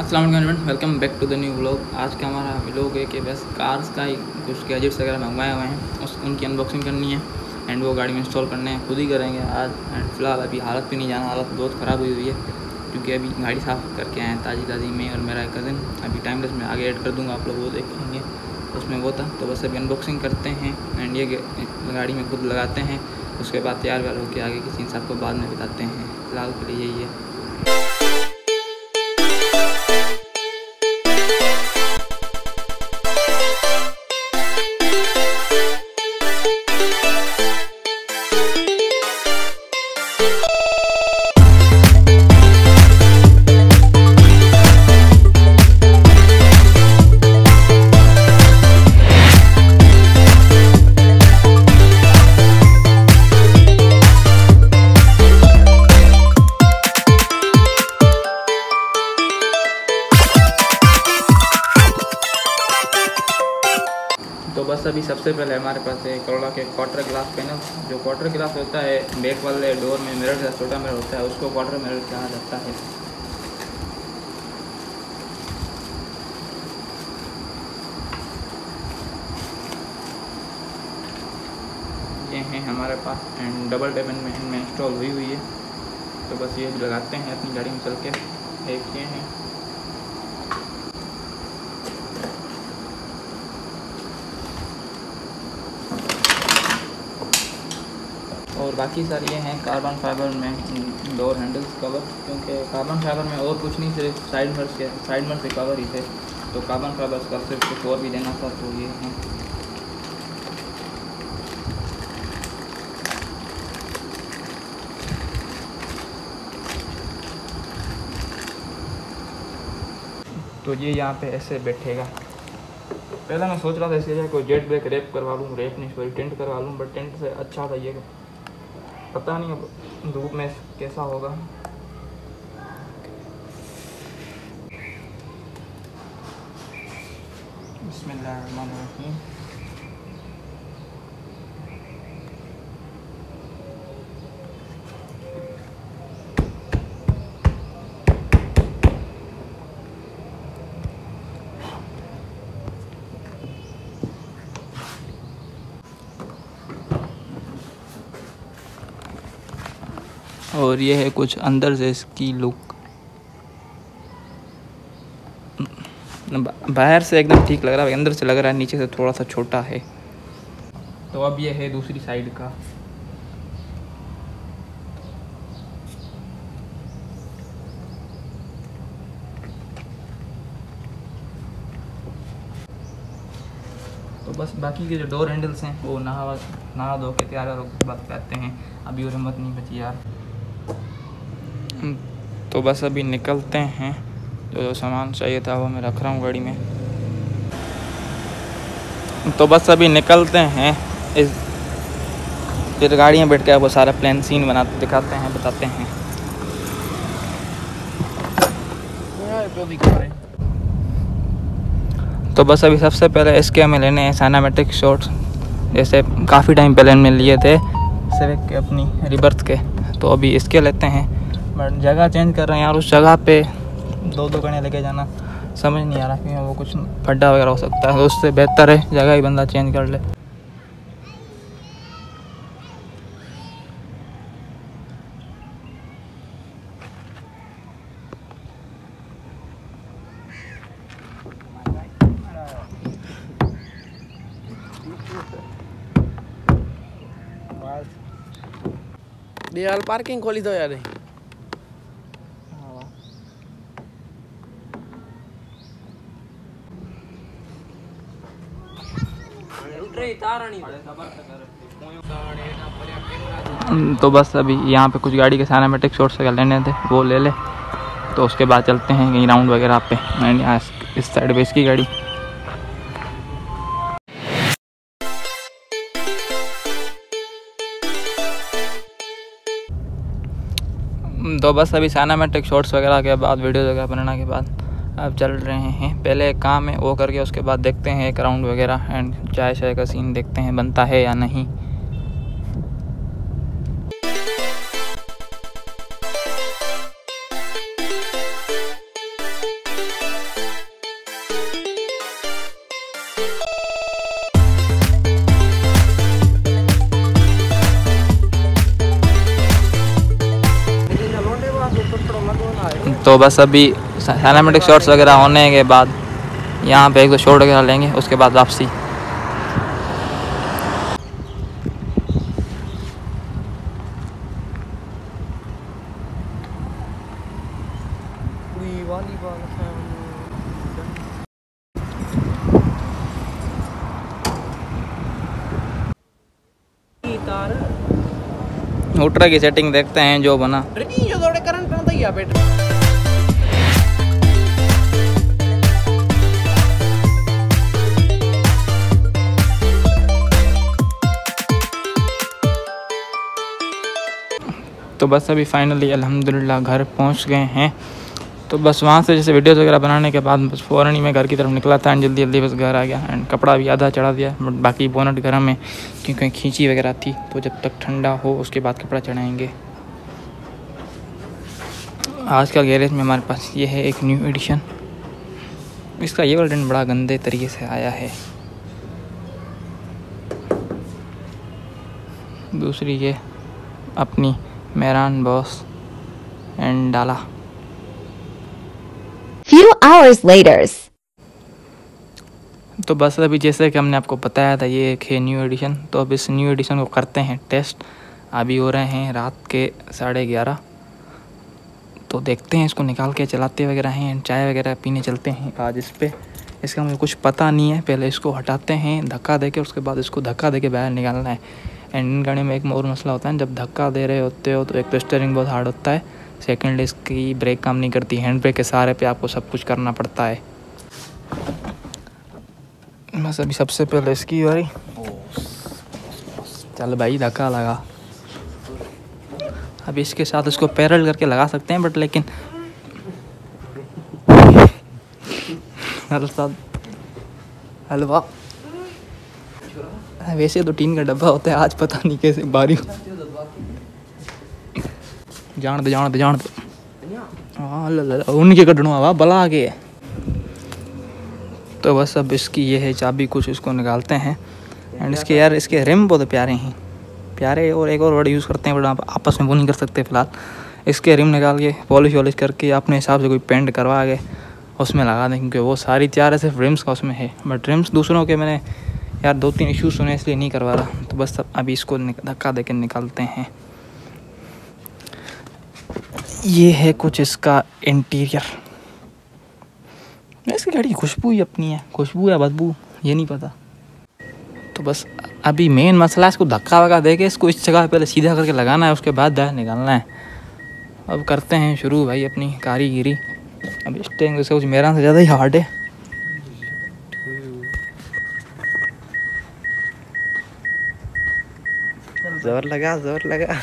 अस्सलाम वालेकुम welcome back to the new vlog. आज का हमारा व्लॉग है कि बस कार्स का ही कुछ गैजेट्स वगैरह मंगवाए हुए हैं, उस उनकी अनबॉक्सिंग करनी है एंड वो गाड़ी में इंस्टॉल करने हैं, खुद ही करेंगे आज एंड फ़िलहाल अभी हालत पे नहीं जाना, हालत बहुत ख़राब हुई हुई है, क्योंकि अभी गाड़ी साफ़ करके आए हैं ताज़ी ताज़ी में और मेरा कज़न अभी टाइमलेस में आगे ऐड कर दूँगा, आप लोग वो देखेंगे, उसमें वो था तो बस अभी अनबॉक्सिंग करते हैं एंड ये गाड़ी में खुद लगाते हैं, उसके बाद तैयार व्यार होकर आगे किसी इंसान को बाद में बताते हैं, फ़िलहाल के लिए यही है। हमारे पास है करोड़ा के क्वार्टर ग्लास पैनल जो क्वार्टर ग्लास होता है बैक वाले डोर में मिरर का छोटा मिरर होता है, उसको क्वार्टर मिरर कहा जाता है। ये हैं हमारे पास एंड डबल टेबन में इनमें इंस्टॉल हुई हुई है। तो बस ये लगाते हैं अपनी गाड़ी में चल के। एक ये हैं। और बाकी सर ये हैं कार्बन फाइबर में डोर हैंडल्स कवर क्योंकि कार्बन फाइबर में और कुछ नहीं, सिर्फ़ साइड मर्स के साइड मर्स के कवर ही थे। तो कार्बन फाइबर का सिर्फ़ कुछ और भी देना था तो ये हैं। तो ये यहाँ पे ऐसे बैठेगा। पहले मैं सोच रहा था इसके कोई जेट ब्रेक रेप करवा लूँ रेप नहीं सॉरी टेंट करवा लूँ बट टेंट से अच्छा था ये। पता नहीं अब धूप में कैसा होगा। बिस्मिल्लाहिर्रहमानिर्रहीम। और ये है कुछ अंदर से इसकी लुक बाहर से एकदम ठीक लग रहा है अंदर से लग रहा है, नीचे से थोड़ा सा छोटा है। तो अब ये है दूसरी साइड का। तो बस बाकी के जो डोर हैंडल्स हैं, वो नहा नहा धो के तैयार होकर बात करते हैं। अभी और हिम्मत नहीं बची यार। तो बस अभी निकलते हैं। जो जो सामान चाहिए था वो मैं रख रहा हूँ गाड़ी में। तो बस अभी निकलते हैं। इस फिर गाड़ी में बैठ के वो सारा प्लान सीन बना दिखाते हैं, बताते हैं। तो बस अभी सबसे पहले इसके हमें लेने हैं साइनामेट्रिक शॉट्स जैसे काफ़ी टाइम पहले हमने लिए थे सिविक के अपनी रिबर्थ के। तो अभी इसके लेते हैं। बट जगह चेंज कर रहे हैं यार, उस जगह पे दो दो गणे लेके जाना। समझ नहीं आ रहा क्योंकि वो कुछ खड्डा वगैरह हो सकता है, उससे बेहतर है, जगह ही बंदा चेंज कर ले। पार्किंग खोली दो यार। तो बस अभी यहाँ पे कुछ गाड़ी के साइनामेटिक शॉट्स वगैरह लेने थे, वो ले ले। तो उसके बाद चलते हैं कहीं राउंड वगैरह पे एंड यहाँ इस साइड पे इसकी गाड़ी। तो बस अभी साइनामेट्रिक शॉर्ट्स वगैरह के बाद वीडियो वगैरह बनाने के बाद। अब चल रहे हैं। पहले काम है, वो करके उसके बाद देखते हैं एक राउंड वगैरह एंड चाय शाय का सीन देखते हैं, बनता है या नहीं। तो बस अभी सिनेमेटिक शॉट्स वगैरह होने के बाद यहाँ पे एक दो शॉट वगैरह लेंगे उसके बाद वापसी। मोटर की सेटिंग देखते हैं जो बना। थोड़े करंट तो बस अभी फाइनली अल्हम्दुलिल्लाह, घर पहुँच गए हैं। तो बस वहाँ से जैसे वीडियोस वगैरह बनाने के बाद बस फ़ौरन ही मैं घर की तरफ़ निकला था एंड जल्दी जल्दी बस घर आ गया एंड कपड़ा भी आधा चढ़ा दिया बट बाकी बोनट गर्म है, क्योंकि खींची वगैरह थी तो जब तक ठंडा हो, उसके बाद कपड़ा चढ़ाएँगे। आज का गैरेज में हमारे पास ये है एक न्यू एडिशन इसका ये वर्डन बड़ा गंदे तरीके से आया है। दूसरी ये अपनी मेहरान बॉस एंड डाला। Few hours later. तो बस अभी जैसे कि हमने आपको बताया था ये एक है न्यू एडिशन तो अब इस न्यू एडिशन को करते हैं टेस्ट अभी हो रहे हैं रात के साढ़े ग्यारह। तो देखते हैं इसको निकाल के चलाते वगैरह हैं एंड चाय वगैरह पीने चलते हैं आज इस पर इसका मुझे कुछ पता नहीं है पहले इसको हटाते हैं धक्का दे के उसके बाद इसको धक्का दे के बाहर निकालना है। एंड इन गाड़ी में एक और मसला होता है, जब धक्का दे रहे होते हो तो एक तो स्टेयरिंग बहुत हार्ड होता है सेकेंड इसकी ब्रेक काम नहीं करती हैंड ब्रेक के सहारे पे आपको सब कुछ करना पड़ता है। बस अभी सबसे पहले इसकी बारी। चल भाई, धक्का लगा। अब इसके साथ इसको पैरल करके लगा सकते हैं बट लेकिन हलवा। वैसे तो टीन का डब्बा होता है, आज पता नहीं कैसे, बारी जान दे जान दे, जान हाँ उनके कटणू हवा बला के। तो बस अब इसकी ये है चाबी, कुछ इसको निकालते हैं। एंड इसके यार, इसके रिम बहुत प्यारे हैं। प्यारे और एक और वर्ड यूज़ करते हैं बट आप आपस में वो नहीं कर सकते फ़िलहाल। इसके रिम निकाल के पॉलिश वॉलिश करके, अपने हिसाब से कोई पेंट करवा के, उसमें लगा दें, क्योंकि वो सारी तैयार है सिर्फ़ रिम्स का उसमें है। बट रिम्स दूसरों के मैंने यार दो तीन इश्यूज़ सुने इसलिए नहीं करवा रहा। तो बस अभी इसको धक्का दे निकालते हैं। ये है कुछ इसका इंटीरियर इसकी गाड़ी खुशबू ही अपनी है। खुशबू या बदबू, ये नहीं पता। तो बस, अभी मेन मसला है, इसको धक्का वक्का दे के इसको इस जगह पहले सीधा करके लगाना है, उसके बाद बाहर निकालना है। अब करते हैं शुरू, भाई, अपनी कारीगिरी। अब स्टेंग से कुछ मेरा से ज़्यादा ही हार्ड है। ज़ोर लगा ज़ोर लगा।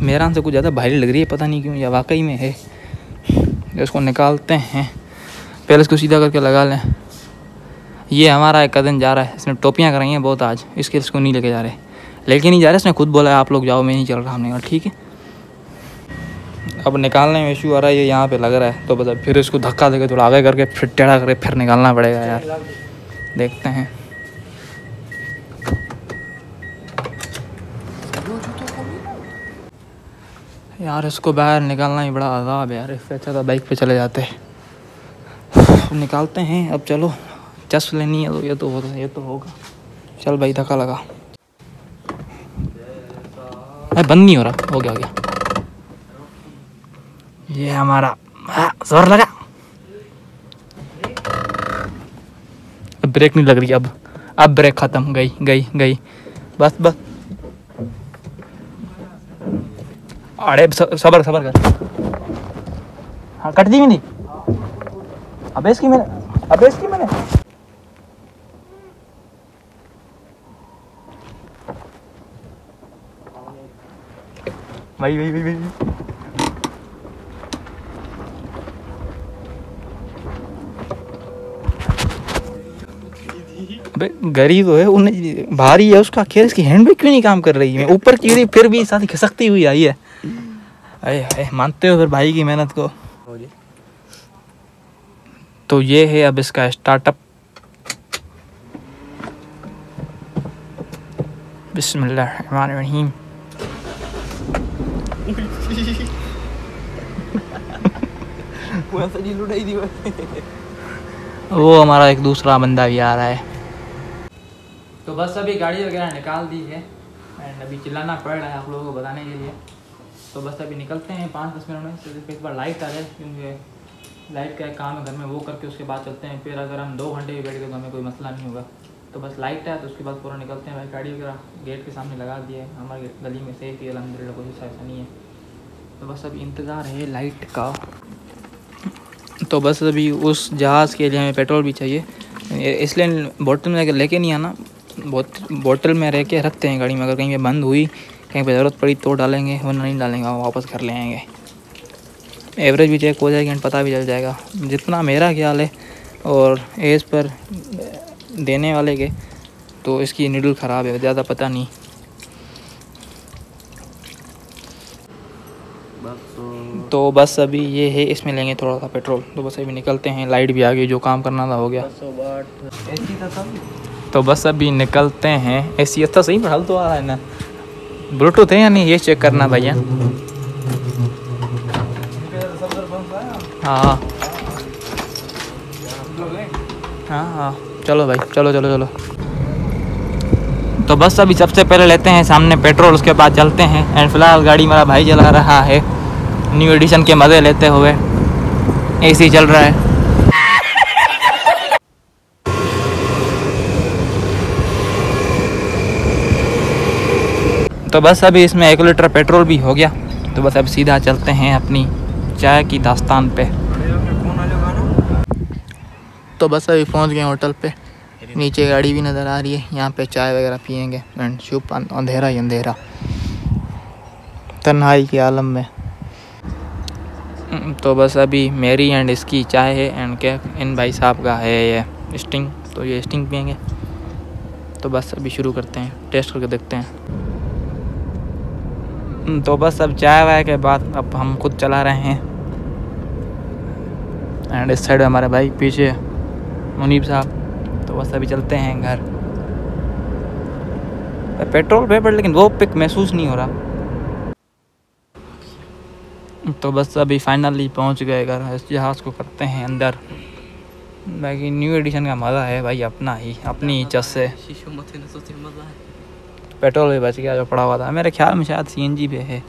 मेरा से कुछ ज़्यादा भारी लग रही है, पता नहीं क्यों, या वाकई में है। इसको निकालते हैं। पहले इसको सीधा करके लगा लें। ये हमारा एक कदन जा रहा है। इसने टोपियाँ कराई हैं बहुत आज। इसके इसको नहीं लेके जा रहे। लेके नहीं जा रहे, इसने खुद बोला है, आप लोग जाओ, मैं नहीं चल रहा हमने कहा ठीक है? अब निकालने में इशू आ रहा है, ये यहाँ पे लग रहा है। तो बस फिर इसको धक्का देकर थोड़ा आगे करके, फिर टेढ़ा करके फिर निकालना पड़ेगा यार। देखते हैं। यार, इसको बाहर निकालना ही बड़ा अजाब है यार। इससे अच्छा तो बाइक पे चले जाते निकालते हैं, अब चलो। चस लेनी है तो ये तो होगा ये तो होगा। चल भाई, धक्का लगा। अरे, बंद नहीं हो रहा। हो गया हो गया। ये हमारा ज़ोर लगा। ब्रेक नहीं लग रही, अब अब ब्रेक खत्म। गई गई गई। बस बस। अरे सबर सबर कर। हाँ कट दी मैंने अबे इसकी मैंने, अबे इसकी मैंने। भाई भाई भाई गरीब है, उन्हें भारी है, उसका खेल, इसकी हैंड ब्रेक क्यों नहीं काम कर रही है? ऊपर की फिर भी साथ खिसकती हुई आई है। अरे अरे, मानते हो फिर भाई की मेहनत को। तो ये है अब इसका स्टार्टअप बिस्मिल्लाहिर्रहमानिर्रहीम। वो हमारा एक दूसरा बंदा भी आ रहा है। तो बस अभी गाड़ी वगैरह निकाल दी है एंड अभी चिल्लाना पड़ रहा है आप लोगों को बताने के लिए। तो बस अभी निकलते हैं पाँच दस मिनट में, सिर्फ़ एक बार लाइट आ जाए, क्योंकि लाइट का काम है घर में, वो करके उसके बाद चलते हैं। फिर अगर हम दो घंटे भी बैठ गए तो हमें कोई मसला नहीं होगा। तो बस लाइट है तो उसके बाद पूरा निकलते हैं। भाई, गाड़ी वगैरह गेट के सामने लगा दिया हमारे गली में सेफ़ ही अलहमदिल्ला कोई ऐसा नहीं है। तो बस अभी इंतज़ार है लाइट का। तो बस अभी उस जहाज़ के लिए हमें पेट्रोल भी चाहिए। इसलिए बोतल में लेके नहीं आना, बोत, बोतल में रह के रखते हैं गाड़ी में, अगर कहीं पे बंद हुई कहीं पर ज़रूरत पड़ी तो डालेंगे वरना नहीं डालेंगे वापस घर ले आएँगे। एवरेज भी चेक हो जाएगी एंड पता भी चल जाएगा। जितना मेरा ख्याल है और एज पर देने वाले के तो इसकी नीडल ख़राब है ज़्यादा पता नहीं। तो बस अभी ये है इसमें लेंगे थोड़ा सा पेट्रोल तो बस अभी निकलते हैं लाइट भी आ गई जो काम करना था हो गया। तो बस अभी निकलते हैं। ए सी अच्छा सही हल तो आ रहा है ना? ब्लूटूथ है या नहीं ये चेक करना भैया। हाँ। हाँ हाँ। चलो भाई, चलो चलो चलो। तो बस अभी सबसे पहले लेते हैं सामने पेट्रोल, उसके बाद चलते हैं। एंड फ़िलहाल गाड़ी मेरा भाई चला रहा है। न्यू एडिशन के मज़े लेते हुए। एसी चल रहा है। तो बस अभी इसमें एक लीटर पेट्रोल भी हो गया। तो बस अब सीधा चलते हैं अपनी चाय की दास्तान पे। तो बस अभी पहुँच गए होटल पे। नीचे गाड़ी भी नज़र आ रही है। यहाँ पे चाय वगैरह पियेंगे। एंड शुभ अं- अंधेरा ही अंधेरा। तन्हाई के आलम में। तो बस अभी मेरी एंड इसकी चाय है। एंड क्या इन भाई साहब का है ये स्टिंग तो ये स्टिंग पियेंगे। तो बस अभी शुरू करते हैं। टेस्ट करके देखते हैं। तो बस अब चाय वाय के बाद अब हम खुद चला रहे हैं। एंड इस साइड हमारे भाई पीछे मुनीब साहब। तो बस अभी चलते हैं घर। पेट्रोल पे, पर लेकिन वो पिक महसूस नहीं हो रहा। तो बस अभी फाइनली पहुँच गए घर। इस जहाज़ को करते हैं अंदर। बाकी न्यू एडिशन का मज़ा है भाई, अपना ही, अपनी इज़्ज़त से। पेट्रोल भी बच गया जो पड़ा हुआ था। मेरे ख्याल में शायद सी पे है।